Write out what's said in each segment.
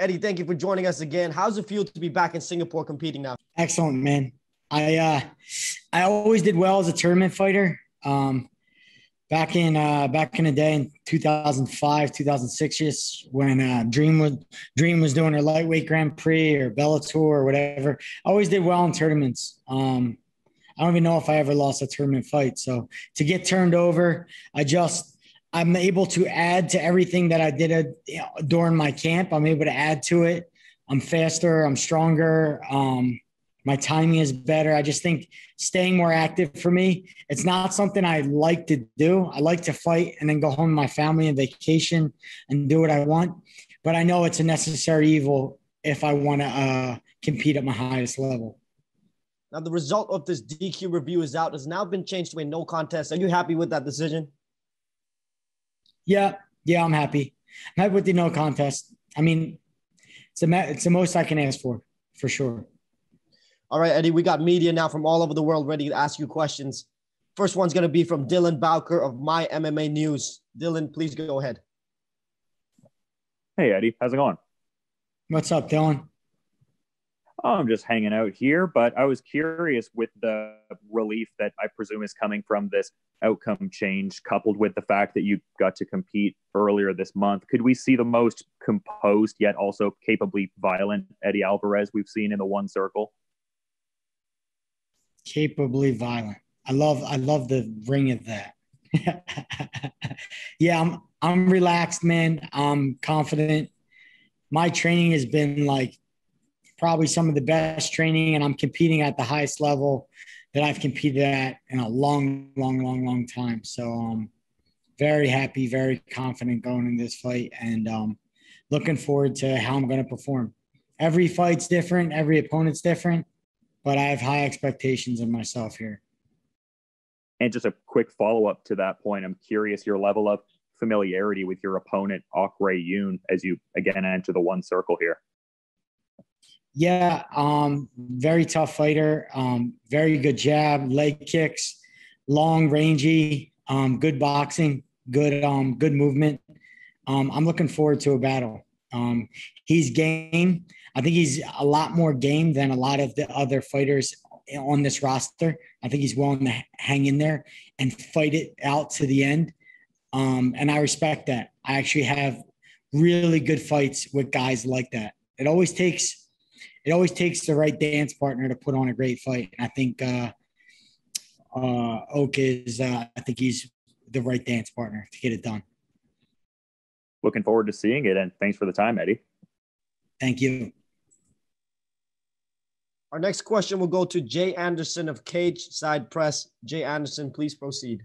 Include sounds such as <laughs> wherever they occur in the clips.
Eddie, thank you for joining us again. How's it feel to be back in Singapore competing now? Excellent, man. I uh, I always did well as a tournament fighter. Um, back in uh, back in the day in 2005, 2006, just when uh, Dream was Dream was doing her lightweight Grand Prix or Bellator or whatever. I always did well in tournaments. Um, I don't even know if I ever lost a tournament fight. So to get turned over, I just I'm able to add to everything that I did during my camp. I'm able to add to it. I'm faster. I'm stronger. Um, my timing is better. I just think staying more active for me, it's not something I like to do. I like to fight and then go home to my family and vacation and do what I want. But I know it's a necessary evil if I want to uh, compete at my highest level. Now, the result of this DQ review is out. Has now been changed to a no contest. Are you happy with that decision? Yeah, yeah, I'm happy. I'm happy with the no contest. I mean, it's the it's the most I can ask for, for sure. All right, Eddie, we got media now from all over the world ready to ask you questions. First one's going to be from Dylan Bowker of My MMA News. Dylan, please go ahead. Hey, Eddie, how's it going? What's up, Dylan? Oh, I'm just hanging out here, but I was curious with the relief that I presume is coming from this outcome change, coupled with the fact that you got to compete earlier this month. Could we see the most composed yet also capably violent Eddie Alvarez we've seen in the one circle? capably violent. I love I love the ring of that. <laughs> yeah, I'm I'm relaxed, man. I'm confident. My training has been like probably some of the best training, and I'm competing at the highest level that I've competed at in a long, long, long, long time. So um very happy, very confident going in this fight and um looking forward to how I'm gonna perform. Every fight's different, every opponent's different but I have high expectations of myself here. And just a quick follow up to that point, I'm curious your level of familiarity with your opponent, Ok Rae Yoon, as you again enter the one circle here. Yeah, um, very tough fighter. Um, very good jab, leg kicks, long, rangy, um, good boxing, good, um, good movement. Um, I'm looking forward to a battle. Um, he's game. I think he's a lot more game than a lot of the other fighters on this roster. I think he's willing to hang in there and fight it out to the end. Um, and I respect that. I actually have really good fights with guys like that. It always takes it always takes the right dance partner to put on a great fight. And I think uh, uh, Ok is uh, I think he's the right dance partner to get it done. Looking forward to seeing it, and thanks for the time, Eddie. Thank you. Our next question will go to Jay Anderson of Cage Side Press. Jay Anderson, please proceed.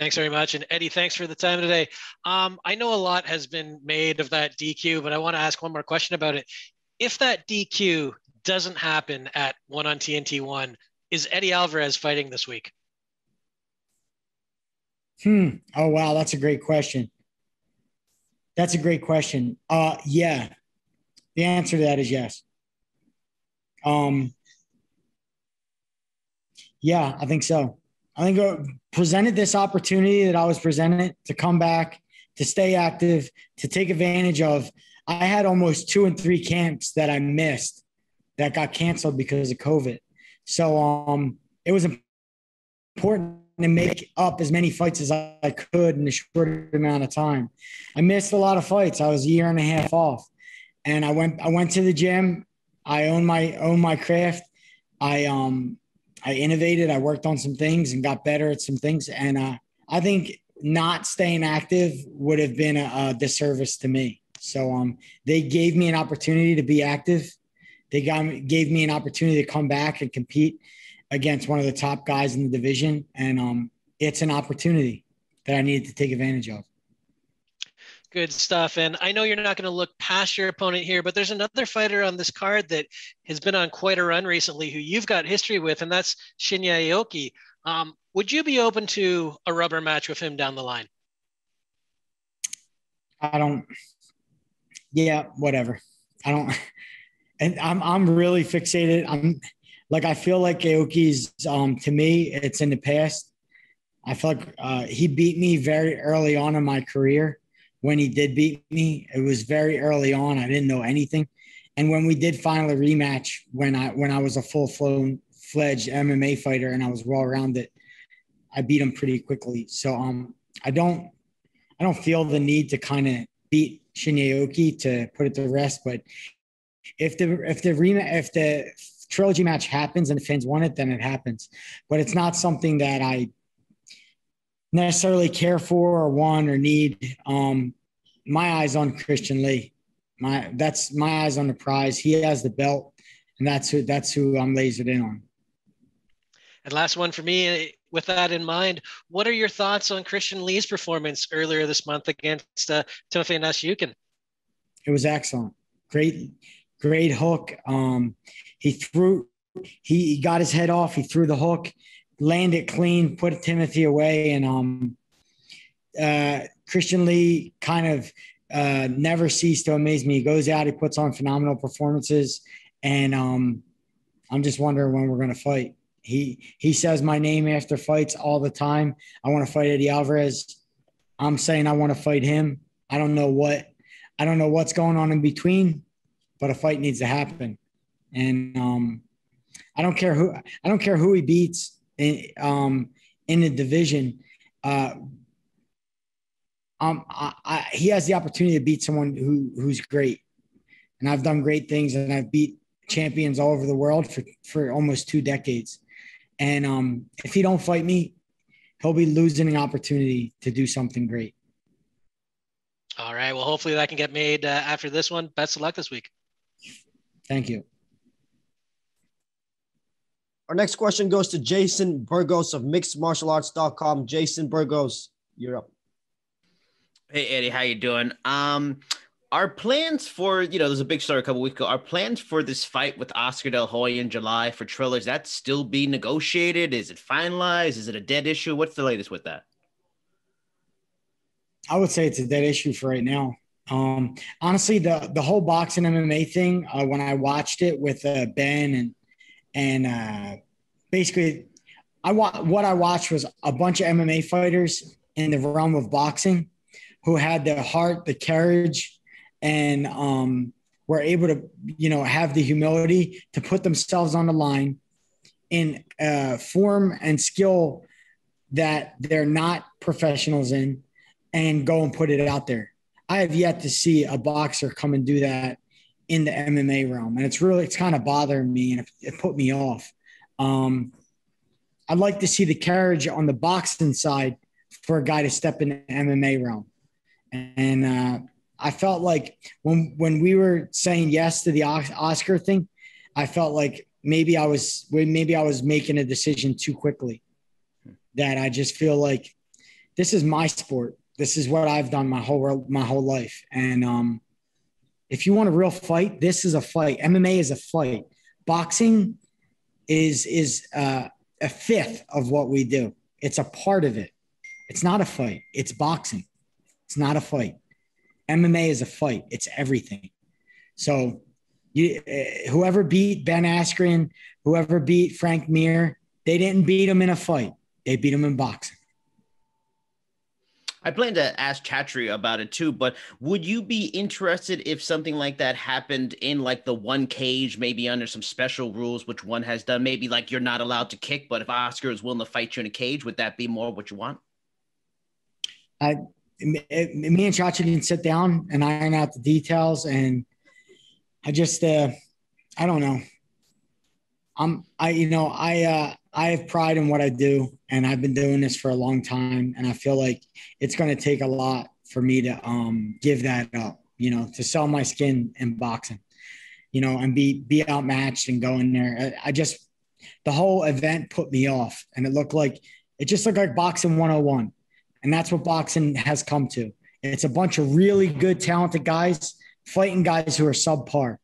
Thanks very much. And Eddie, thanks for the time today. Um, I know a lot has been made of that DQ, but I want to ask one more question about it. If that DQ doesn't happen at one on TNT one, is Eddie Alvarez fighting this week? Hmm. Oh wow, that's a great question. That's a great question. Uh yeah. The answer to that is yes. Um, yeah, I think so. I think I presented this opportunity that I was presented to come back, to stay active, to take advantage of. I had almost two and three camps that I missed that got canceled because of COVID. So um, it was important to make up as many fights as I could in a short amount of time. I missed a lot of fights. I was a year and a half off, and I went. I went to the gym. I own my own my craft. I um I innovated. I worked on some things and got better at some things. And uh, I think not staying active would have been a, a disservice to me. So um, they gave me an opportunity to be active. They got gave me an opportunity to come back and compete against one of the top guys in the division, and um, it's an opportunity that I needed to take advantage of. Good stuff. And I know you're not going to look past your opponent here, but there's another fighter on this card that has been on quite a run recently who you've got history with, and that's Shinya Aoki. Um, would you be open to a rubber match with him down the line? I don't. Yeah, whatever. I don't. <laughs> And I'm I'm really fixated. I'm like I feel like Aoki's um to me it's in the past. I feel like uh, he beat me very early on in my career when he did beat me. It was very early on. I didn't know anything. And when we did finally rematch, when I when I was a full flown fledged MMA fighter and I was well rounded, I beat him pretty quickly. So um, I don't I don't feel the need to kind of beat Shinya Aoki to put it to rest. But if the if the rematch if the trilogy match happens and the fans want it, then it happens. But it's not something that I necessarily care for or want or need. Um, my eyes on Christian Lee. My that's my eyes on the prize. He has the belt, and that's who that's who I'm lasered in on. And last one for me, with that in mind, what are your thoughts on Christian Lee's performance earlier this month against uh, Timothy Nastyukhin? It was excellent. Great, great hook. Um, he threw, he, he got his head off. He threw the hook, landed clean, put Timothy away, and um, uh, Christian Lee kind of uh, never ceased to amaze me. He goes out, he puts on phenomenal performances, and um, I'm just wondering when we're going to fight. He he says my name after fights all the time. I want to fight Eddie Alvarez. I'm saying I want to fight him. I don't know what I don't know what's going on in between, but a fight needs to happen. And um, I don't care who I don't care who he beats in, um, in the division. Uh, um, I, I, he has the opportunity to beat someone who who's great, and I've done great things, and I've beat champions all over the world for for almost two decades. And um, if he don't fight me, he'll be losing an opportunity to do something great. All right. Well, hopefully that can get made uh, after this one. Best of luck this week. Thank you. Our next question goes to Jason Burgos of mixedmartialarts.com. Jason Burgos, you're up. Hey Eddie, how you doing? Um, our plans for you know there's a big story a couple weeks ago. Our plans for this fight with oscar de la hoya in july for Triller—that still being negotiated? Is it finalized? Is it a dead issue? What's the latest with that? I would say it's a dead issue for right now. Um, honestly the the whole boxing mma thing uh, when i watched it with uh, ben and and uh, basically i wa- what i watched was a bunch of mma fighters in the realm of boxing who had the heart the courage and um, were able to, you know, have the humility to put themselves on the line in uh, form and skill that they're not professionals in and go and put it out there. I have yet to see a boxer come and do that in the MMA realm. And it's really, it's kind of bothering me and it, put me off. Um, I'd like to see the carriage on the boxing side for a guy to step in the MMA realm. And uh, I felt like when when we were saying yes to the Oscar thing, I felt like maybe I was maybe I was making a decision too quickly. That I just feel like this is my sport. This is what I've done my whole my whole life. And um, if you want a real fight, this is a fight. MMA is a fight. Boxing is is uh, a fifth of what we do. It's a part of it. It's not a fight. It's boxing. It's not a fight. MMA is a fight. It's everything. So you, uh, whoever beat Ben Askren, whoever beat Frank Mir, they didn't beat him in a fight. They beat him in boxing. I plan to ask Chatri about it too, but would you be interested if something like that happened in like the one cage, maybe under some special rules, which one has done? Maybe like you're not allowed to kick, but if Oscar is willing to fight you in a cage, would that be more what you want? I me and Chatri can sit down and iron out the details. And I just, uh, I don't know. I'm, I, you know, I, uh, I have pride in what I do and I've been doing this for a long time. And I feel like it's going to take a lot for me to, um, give that up, you know, to sell my skin in boxing, you know, and be, be outmatched and go in there. I, I just, the whole event put me off and it looked like, it just looked like boxing 101 and that's what boxing has come to. It's a bunch of really good, talented guys fighting guys who are subpar.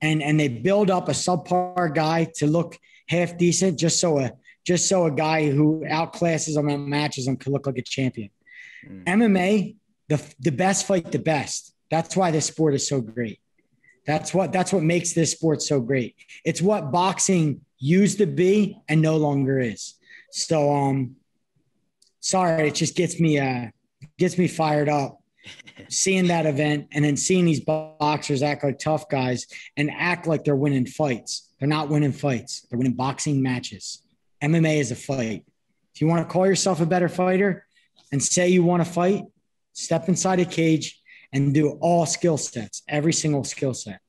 And, and they build up a subpar guy to look half decent just so a just so a guy who outclasses them and matches them could look like a champion. Mm. MMA, the the best fight the best. That's why this sport is so great. That's what that's what makes this sport so great. It's what boxing used to be and no longer is. So um sorry, it just gets me uh gets me fired up. <laughs> seeing that event and then seeing these boxers act like tough guys and act like they're winning fights. They're not winning fights. They're winning boxing matches. MMA is a fight. If you want to call yourself a better fighter and say you want to fight, step inside a cage and do all skill sets, every single skill set.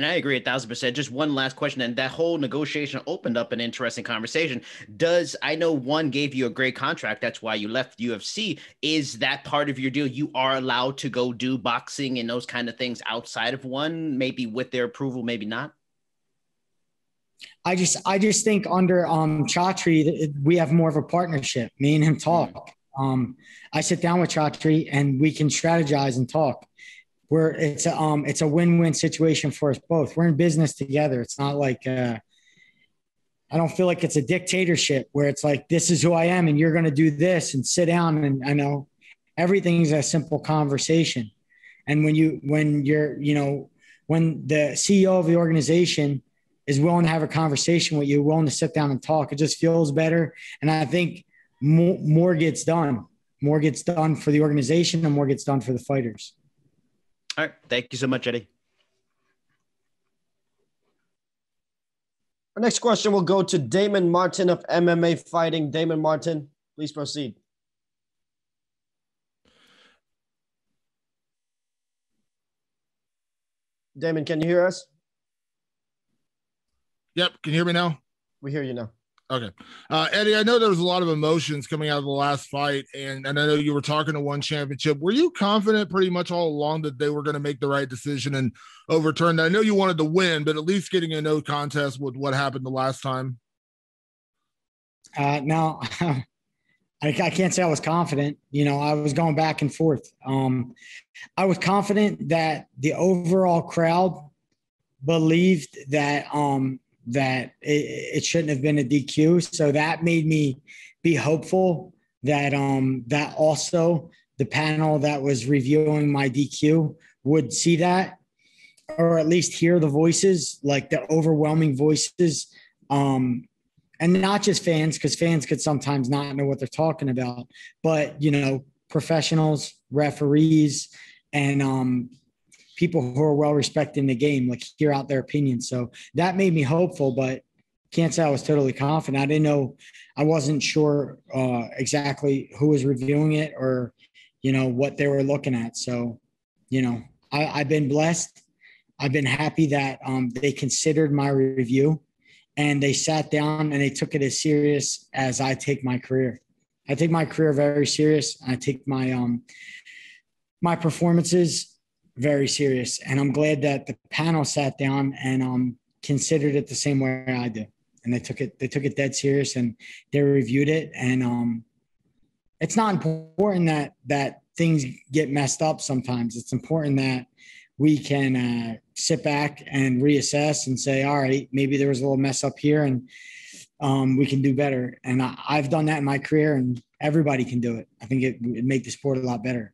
And I agree a thousand percent. Just one last question. And that whole negotiation opened up an interesting conversation. Does I know one gave you a great contract? That's why you left UFC. Is that part of your deal? You are allowed to go do boxing and those kind of things outside of one, maybe with their approval, maybe not? I just I just think under um Chatri we have more of a partnership. Me and him talk. Um, I sit down with Chatri and we can strategize and talk. Where it's a um it's a win-win situation for us both. We're in business together. It's not like uh, I don't feel like it's a dictatorship where it's like this is who I am and you're going to do this and sit down and I know everything's a simple conversation. And when you when you're you know when the CEO of the organization is willing to have a conversation with you, willing to sit down and talk. It just feels better. And I think more, more gets done. More gets done for the organization and more gets done for the fighters. All right. Thank you so much, Eddie. Our next question will go to Damon Martin of MMA Fighting. Damon Martin, please proceed. Damon, can you hear us? Yep. Can you hear me now? We hear you now. Okay. Uh, Eddie, I know there was a lot of emotions coming out of the last fight, and, and I know you were talking to one championship. Were you confident pretty much all along that they were going to make the right decision and overturn that? I know you wanted to win, but at least getting a no contest with what happened the last time. Uh, no, <laughs> I, I can't say I was confident. You know, I was going back and forth. Um, I was confident that the overall crowd believed that um, that it, it shouldn't have been a DQ. So that made me be hopeful that um that also the panel that was reviewing my DQ would see that or at least hear the voices like the overwhelming voices um and not just fans because fans could sometimes not know what they're talking about but you know professionals referees and um people who are well respected in the game, like hear out their opinions. So that made me hopeful, but can't say I was totally confident. I didn't know, I wasn't sure uh, exactly who was reviewing it or, you know, what they were looking at. So, you know, I, have been blessed. I've been happy that um, they considered my review and they sat down and they took it as serious as I take my career. I take my career very serious. I take my um my performances very serious. And I'm glad that the panel sat down and um, considered it the same way I do. And they took it, they took it dead serious and they reviewed it. And um, it's not important that that things get messed up sometimes. It's important that we can uh, sit back and reassess and say, all right, maybe there was a little mess up here and um, we can do better. And I, have done that in my career and everybody can do it. I think it would make the sport a lot better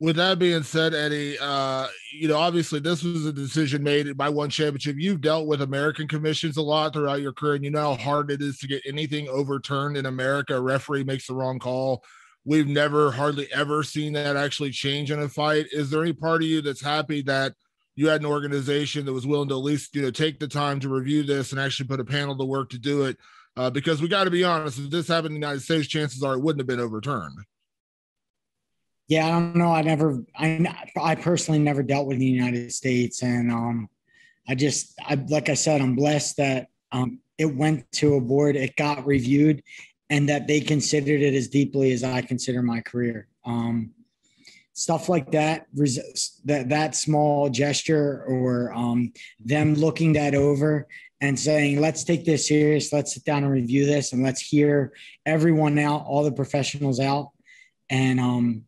with that being said, Eddie, uh, you know, obviously this was a decision made by one championship. You've dealt with American commissions a lot throughout your career, and you know how hard it is to get anything overturned in America. A referee makes the wrong call. We've never, hardly ever seen that actually change in a fight. Is there any part of you that's happy that you had an organization that was willing to at least, you know, take the time to review this and actually put a panel to work to do it? Uh, because we got to be honest, if this happened in the United States, chances are it wouldn't have been overturned. Yeah, I don't know. I never, I, I personally never dealt with the United States, and um, I just, I like I said, I'm blessed that um, it went to a board, it got reviewed, and that they considered it as deeply as I consider my career. Um, stuff like that, that that small gesture, or um, them looking that over and saying, "Let's take this serious. Let's sit down and review this, and let's hear everyone out, all the professionals out." And um,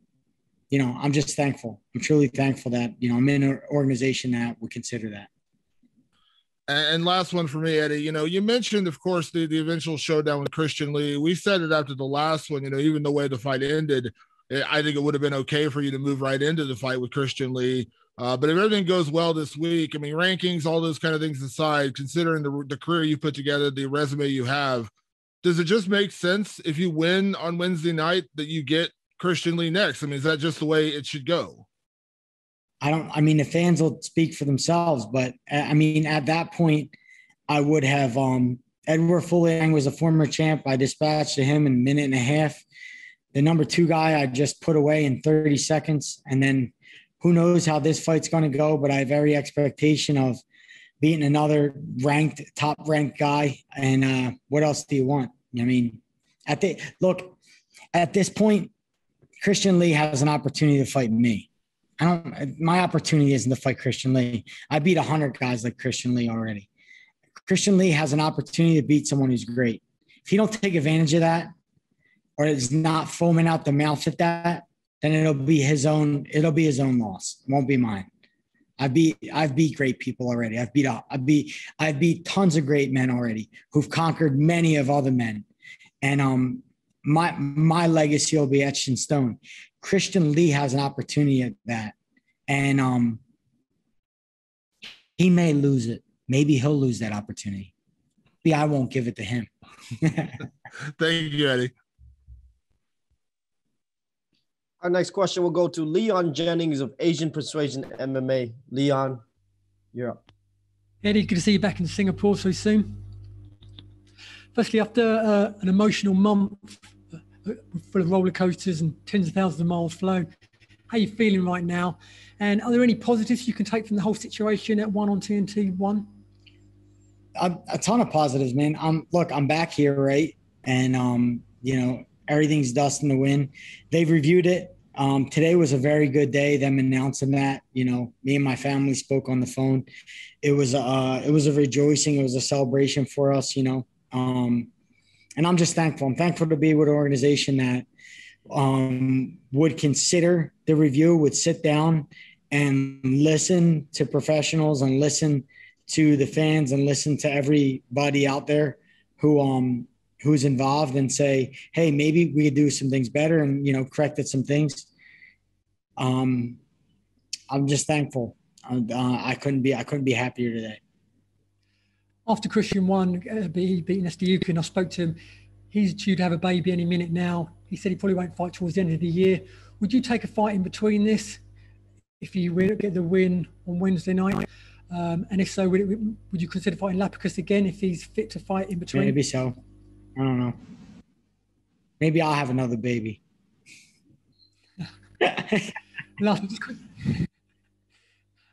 you know, I'm just thankful. I'm truly thankful that, you know, I'm in an organization that would consider that. And last one for me, Eddie. You know, you mentioned, of course, the, the eventual showdown with Christian Lee. We said it after the last one. You know, even the way the fight ended, eh, I think it would have been okay for you to move right into the fight with Christian Lee. Uh, but if everything goes well this week, I mean, rankings, all those kind of things aside, considering the, the career you put together, the resume you have, does it just make sense if you win on Wednesday night that you get Christian Lee next? I mean, is that just the way it should go? I don't. I mean, the fans will speak for themselves, but uh, I mean, at that point, I would have. Um, Eduard Folayang was a former champ. I dispatched to him in a minute and a half. The number two guy I just put away in 30 seconds, and then who knows how this fight's going to go? But I have every expectation of beating another ranked, top ranked guy. And uh, what else do you want? I mean, at the look at this point, Christian Lee has an opportunity to fight me. I don't. My opportunity isn't to fight Christian Lee. I beat hundred guys like Christian Lee already. Christian Lee has an opportunity to beat someone who's great. If he don't take advantage of that, or is not foaming out the mouth at that, then it'll be his own. It'll be his own loss. It won't be mine. I beat. I've beat great people already. I've beat. I beat. I've beat tons of great men already who've conquered many of other men, and um, my my legacy will be etched in stone. Christian Lee has an opportunity at that, and um, he may lose it. Maybe he'll lose that opportunity. Maybe I won't give it to him. <laughs> Thank you, Eddie. Our next question will go to Leon Jennings of Asian Persuasion MMA. Leon, you're up. Eddie, good to see you back in Singapore so soon. Firstly, after uh, an emotional month uh, full of roller coasters and tens of thousands of miles flown, how are you feeling right now? And are there any positives you can take from the whole situation at one on TNT one? A, a ton of positives, man. I'm look, I'm back here, right? And um, you know, everything's dust in the wind. They've reviewed it. Um, today was a very good day. Them announcing that, you know, me and my family spoke on the phone. It was uh, it was a rejoicing. It was a celebration for us, you know. Um, and I'm just thankful. I'm thankful to be with an organization that um, would consider the review, would sit down and listen to professionals and listen to the fans and listen to everybody out there who um who's involved and say, hey, maybe we could do some things better and you know corrected some things. Um, I'm just thankful. Uh, I couldn't be I couldn't be happier today. After Christian won, uh, beating Nastyukhin, I spoke to him. He's due to have a baby any minute now. He said he probably won't fight towards the end of the year. Would you take a fight in between this if you get the win on Wednesday night? Um, and if so, would, it, would you consider fighting Lapicus again if he's fit to fight in between? Maybe so. I don't know. Maybe I'll have another baby. <laughs> last,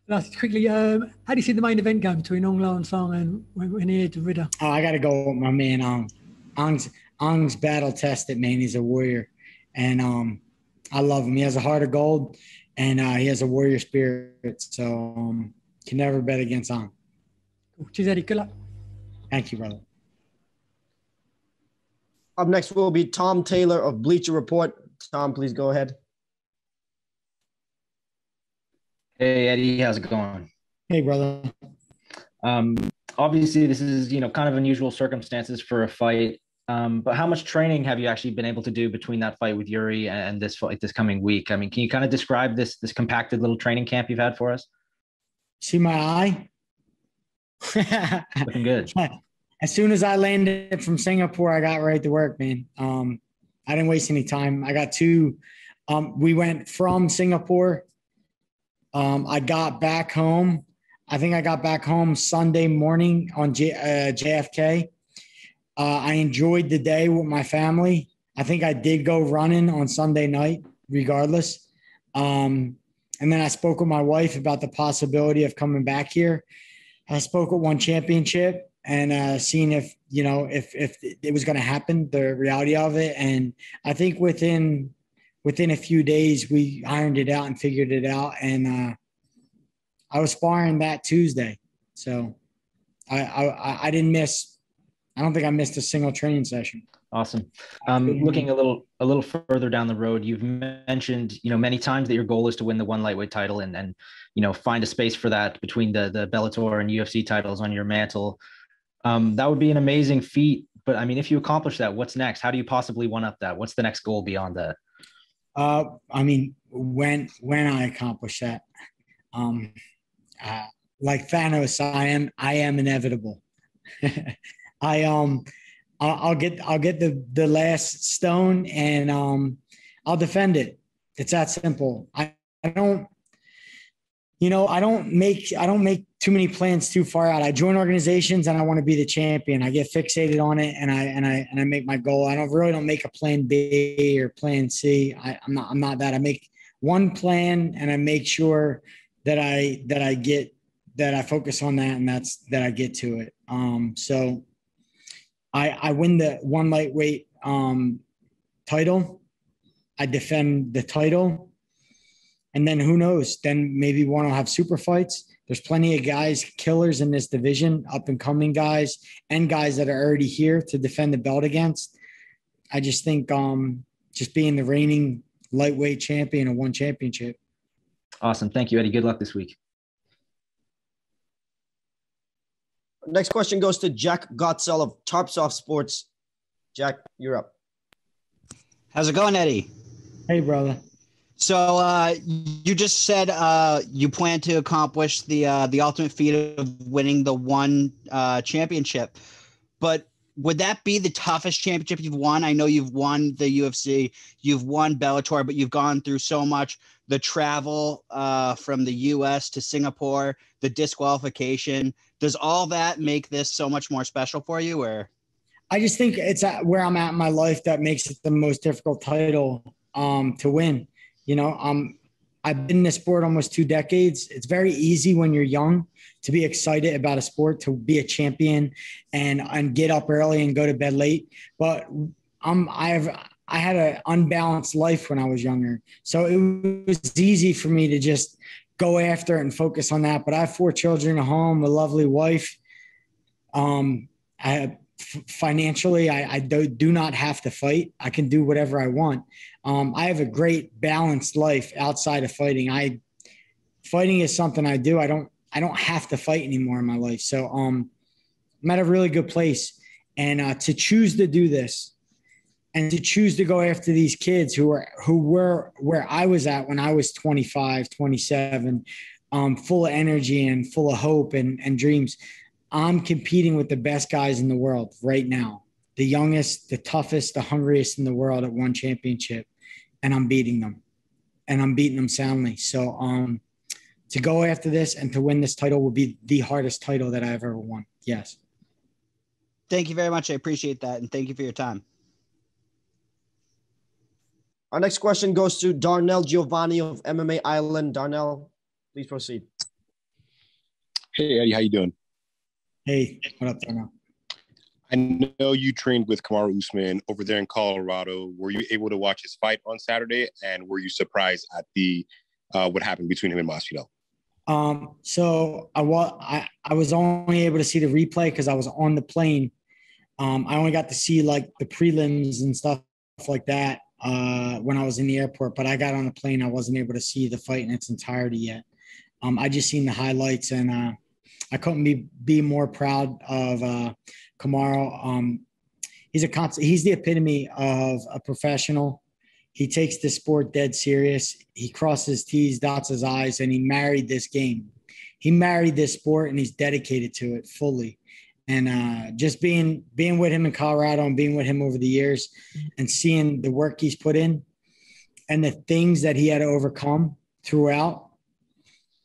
last, quickly, um, how do you see the main event going between Aung La N Sang and Reinier de Ridder? Oh, I got to go with my man Aung. Aung's, Aung's battle tested, man. He's a warrior. And um, I love him. He has a heart of gold and uh, he has a warrior spirit. So um, can never bet against Aung. Cheers, Eddie. Good luck. Thank you, brother. Up next will be Tom Taylor of Bleacher Report. Tom, please go ahead. Hey Eddie, how's it going? Hey brother. Um, obviously, this is you know kind of unusual circumstances for a fight. Um, but how much training have you actually been able to do between that fight with Iuri and this fight this coming week? I mean, can you kind of describe this this compacted little training camp you've had for us? See my eye? Looking good. <laughs> As soon as I landed from Singapore, I got right to work, man. Um, I didn't waste any time. I got two. Um, we went from Singapore. Um, I got back home. I think I got back home Sunday morning on J, uh, JFK. Uh, I enjoyed the day with my family. I think I did go running on Sunday night, regardless. Um, and then I spoke with my wife about the possibility of coming back here. I spoke with one championship and uh, seeing if you know if if it was going to happen, the reality of it. And I think within within a few days we ironed it out and figured it out. And uh, I was sparring that Tuesday, so I, I I didn't miss. I don't think I missed a single training session. Awesome. Um, looking a little a little further down the road, you've mentioned you know many times that your goal is to win the one lightweight title and and you know find a space for that between the the Bellator and UFC titles on your mantle. Um, that would be an amazing feat. But I mean, if you accomplish that, what's next? How do you possibly one up that? What's the next goal beyond that? Uh, I mean, when when I accomplish that, um, uh, like Thanos, I am I am inevitable. <laughs> I um I'll, I'll get I'll get the the last stone and um I'll defend it. It's that simple. I, I don't, you know, I don't make I don't make too many plans too far out. I join organizations and I want to be the champion. I get fixated on it and I and I and I make my goal. I don't really don't make a plan B or plan C. I, I'm not I'm not that. I make one plan and I make sure that I that I get that I focus on that and that's that I get to it. Um, so I I win the one lightweight um, title. I defend the title and then who knows? Then maybe one will have super fights. There's plenty of guys, killers in this division, up and coming guys, and guys that are already here to defend the belt against. I just think um, just being the reigning lightweight champion of one championship. Awesome. Thank you, Eddie. Good luck this week. Next question goes to Jack Gottsell of Tarpsoft Sports. Jack, you're up. How's it going, Eddie? Hey, brother. So uh, you just said uh, you plan to accomplish the uh, the ultimate feat of winning the one uh, championship, but would that be the toughest championship you've won? I know you've won the UFC, you've won Bellator, but you've gone through so much the travel uh, from the US to Singapore, the disqualification. Does all that make this so much more special for you or I just think it's where I'm at in my life that makes it the most difficult title um, to win. You know, um, I've been in the sport almost two decades. It's very easy when you're young to be excited about a sport, to be a champion, and and get up early and go to bed late. But I'm I've I had an unbalanced life when I was younger, so it was easy for me to just go after it and focus on that. But I have four children at home, a lovely wife. Um, I have financially I, I do, do not have to fight. I can do whatever i want. Um, i have a great balanced life outside of fighting. I fighting is something i do. I don't i don't have to fight anymore in my life. So um, i'm at a really good place. And uh, to choose to do this and to choose to go after these kids who are who were where i was at when i was 25 27 um, full of energy and full of hope and, and dreams I'm competing with the best guys in the world right now, the youngest, the toughest, the hungriest in the world at one championship, and I'm beating them, and I'm beating them soundly. So, um, to go after this and to win this title will be the hardest title that I've ever won. Yes. Thank you very much. I appreciate that, and thank you for your time. Our next question goes to Darnell Giovanni of MMA Island. Darnell, please proceed. Hey Eddie, how you doing? Hey, what up, Dana? I know you trained with Kamaru Usman over there in Colorado. Were you able to watch his fight on Saturday? And were you surprised at the uh, what happened between him and Masvidal? Um, so I was I, I was only able to see the replay because I was on the plane. Um, I only got to see like the prelims and stuff like that uh, when I was in the airport. But I got on the plane. I wasn't able to see the fight in its entirety yet. Um, I just seen the highlights and uh, I couldn't be, be more proud of uh, Kamaru. Um, he's a constant, he's the epitome of a professional. He takes the sport dead serious. He crosses T's, dots his I's, and he married this game. He married this sport and he's dedicated to it fully. And uh, just being being with him in Colorado and being with him over the years and seeing the work he's put in and the things that he had to overcome throughout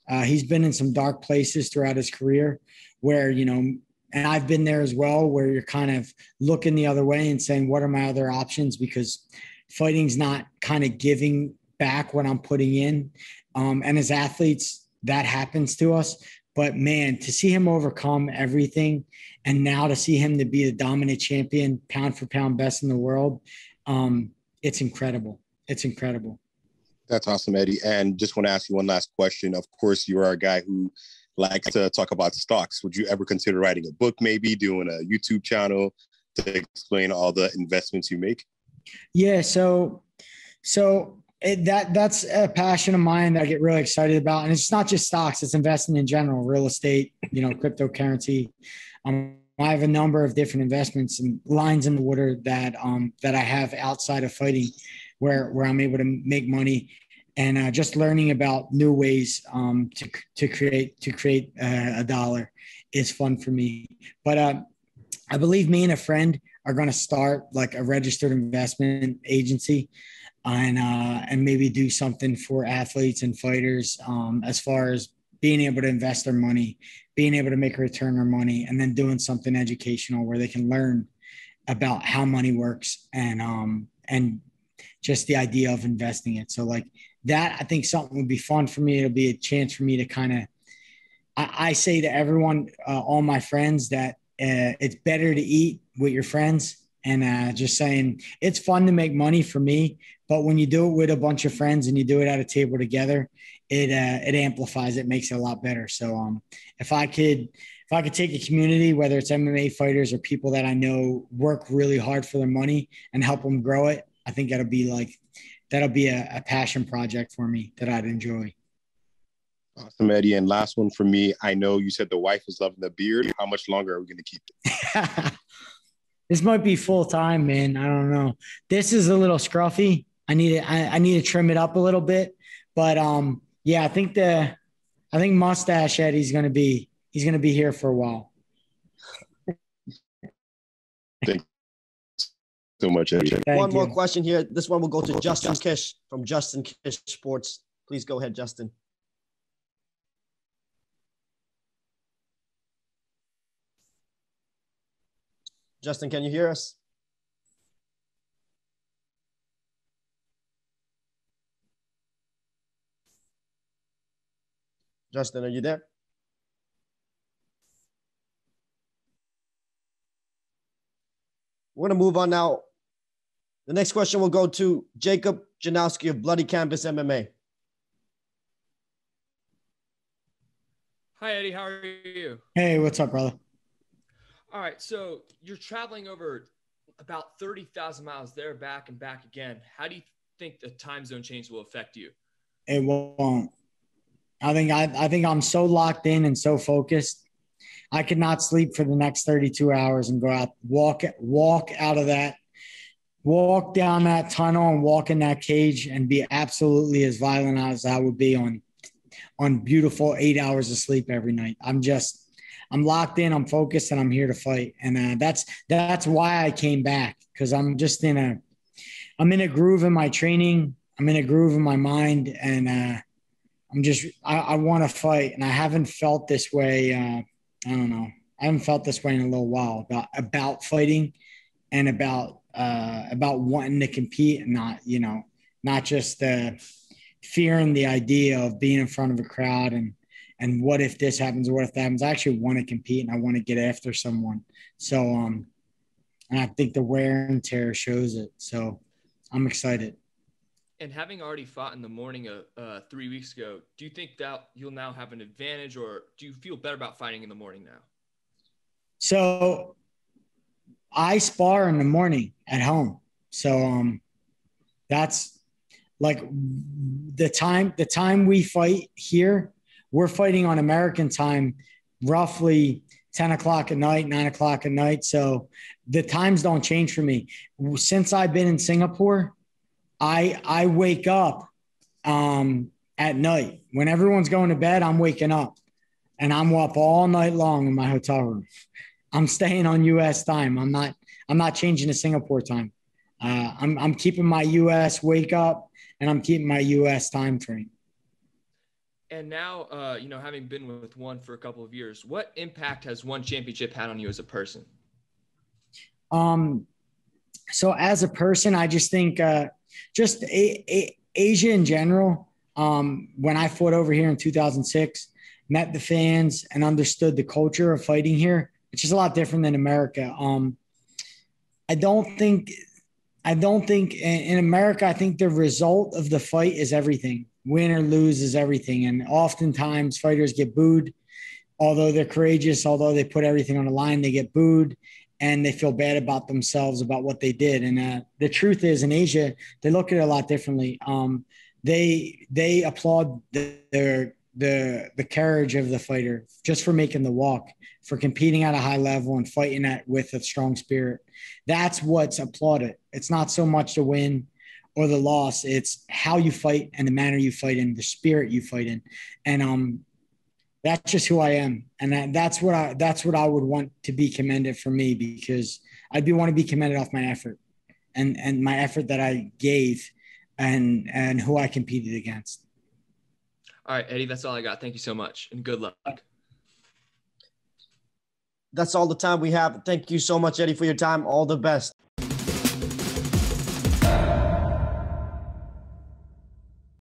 uh, he's been in some dark places throughout his career where, you know, and I've been there as well, where you're kind of looking the other way and saying, what are my other options? Because fighting's not kind of giving back what I'm putting in. Um, and as athletes, that happens to us. But man, to see him overcome everything and now to see him to be the dominant champion, pound for pound best in the world, um, it's incredible. It's incredible. That's awesome, Eddie. And just want to ask you one last question. Of course, you are a guy who likes to talk about stocks. Would you ever consider writing a book, maybe doing a YouTube channel to explain all the investments you make? Yeah. So, so it, that that's a passion of mine that I get really excited about, and it's not just stocks; it's investing in general, real estate, you know, cryptocurrency. Um, I have a number of different investments and lines in the water that um, that I have outside of fighting, where where I'm able to make money and uh, just learning about new ways um, to to create to create uh, a dollar is fun for me. But uh, I believe me and a friend are going to start like a registered investment agency. and uh, and maybe do something for athletes and fighters um, as far as being able to invest their money, being able to make a return their money, and then doing something educational where they can learn about how money works and um and just the idea of investing it. So like that, I think something would be fun for me. It'll be a chance for me to kind of. I, I, say to everyone, uh, all my friends, that uh, it's better to eat with your friends and uh, just saying it's fun to make money for me but when you do it with a bunch of friends and you do it at a table together it uh, it amplifies it makes it a lot better so um, if i could if i could take a community whether it's mma fighters or people that i know work really hard for their money and help them grow it i think that'll be like that'll be a, a passion project for me that i'd enjoy Awesome, Eddie. And last one for me. I know you said the wife is loving the beard. How much longer are we going to keep it? <laughs> This might be full time, man. I don't know. This is a little scruffy. I need to I, I need to trim it up a little bit. But um, yeah, I think the I think mustache Eddie's gonna be he's gonna be here for a while. Thank so much, Eddie. Thank one you. more question here. This one will go to Justin Kish from Justin Kish Sports. Please go ahead, Justin. Justin, can you hear us? Justin, are you there? We're going to move on now. The next question will go to Jacob Janowski of Bloody Canvas MMA. Hi, Eddie. How are you? Hey, what's up, brother? All right, so you're traveling over about 30,000 miles there, back, and back again. How do you think the time zone change will affect you? It won't. I think I, I think I'm so locked in and so focused. I could not sleep for the next 32 hours and go out, walk, walk out of that, walk down that tunnel and walk in that cage and be absolutely as violent as I would be on, on beautiful eight hours of sleep every night. I'm just, I'm locked in, I'm focused, and I'm here to fight. And uh, that's that's why I came back because I'm just in a I'm in a groove in my training. I'm in a groove in my mind, and uh, I'm just I, I want to fight, and I haven't felt this way. Uh, I don't know. I haven't felt this way in a little while about about fighting and about uh, about wanting to compete and not you know not just uh, fearing the idea of being in front of a crowd and and what if this happens or what if that happens. I actually want to compete and I want to get after someone. So um and I think the wear and tear shows it. So I'm excited. And having already fought in the morning of uh, three weeks ago, do you think that you'll now have an advantage, or do you feel better about fighting in the morning now? So, I spar in the morning at home. So, um, that's like the time the time we fight here we're fighting on American time, roughly 10 o'clock at night, nine o'clock at night. So the times don't change for me. Since I've been in Singapore, I I wake up um, at night. When everyone's going to bed, I'm waking up and I'm up all night long in my hotel room. I'm staying on US time. I'm not I'm not changing to Singapore time. Uh, I'm I'm keeping my US wake up and I'm keeping my US time frame and now uh, you know having been with one for a couple of years what impact has one championship had on you as a person um so as a person i just think uh just a, a, asia in general um when i fought over here in 2006 met the fans and understood the culture of fighting here which is a lot different than america um i don't think i don't think in, america i think the result of the fight is everything win or lose is everything. And oftentimes fighters get booed, although they're courageous, although they put everything on the line, they get booed and they feel bad about themselves about what they did. And uh, the truth is, in Asia, they look at it a lot differently. Um, they they applaud the, their the the carriage of the fighter just for making the walk, for competing at a high level and fighting at with a strong spirit. That's what's applauded. It's not so much the win or the loss. It's how you fight and the manner you fight in, the spirit you fight in, and um, that's just who I am, and that, that's what I that's what I would want to be commended for me because I'd be want to be commended off my effort, and and my effort that I gave and and who I competed against. All right, Eddie, that's all I got. Thank you so much and good luck. That's all the time we have. Thank you so much, Eddie, for your time. All the best.